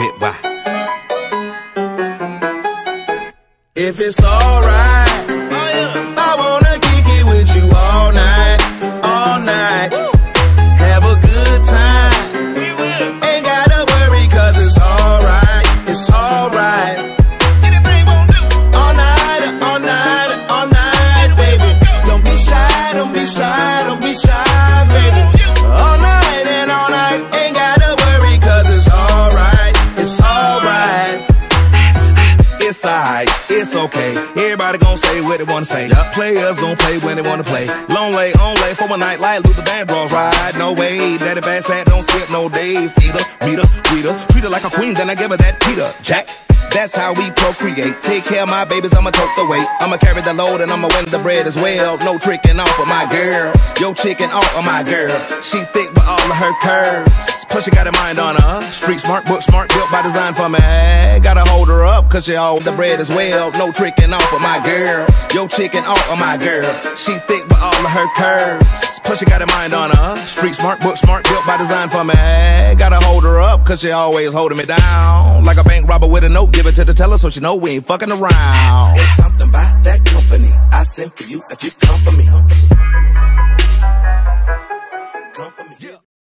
bit. If it's alright. It's alright, it's okay. Everybody gon' say what they wanna say. Players gon' play when they wanna play. Long lay, on lay for a night like Luther Vandross ride. No way, daddy bad sat, don't skip no days. Either meet her, greet her, treat her like a queen, then I give her that Peter Jack. That's how we procreate. Take care of my babies, I'ma tote the weight. I'ma carry the load and I'ma win the bread as well. No tricking off of my girl. Yo, chicken off of my girl. She thick with all of her curves. Plus, she got a mind on her. Street smart, book smart, built by design for me. Gotta hold cause she all the bread as well. No tricking off of my girl. Yo, chicken off of my girl. She thick with all of her curves. Plus, she got a mind on her. Street smart, book smart, built by design for me. Gotta hold her up, cause she always holding me down. Like a bank robber with a note, give it to the teller so she know we ain't fucking around. It's something that company I sent for you that you come for me.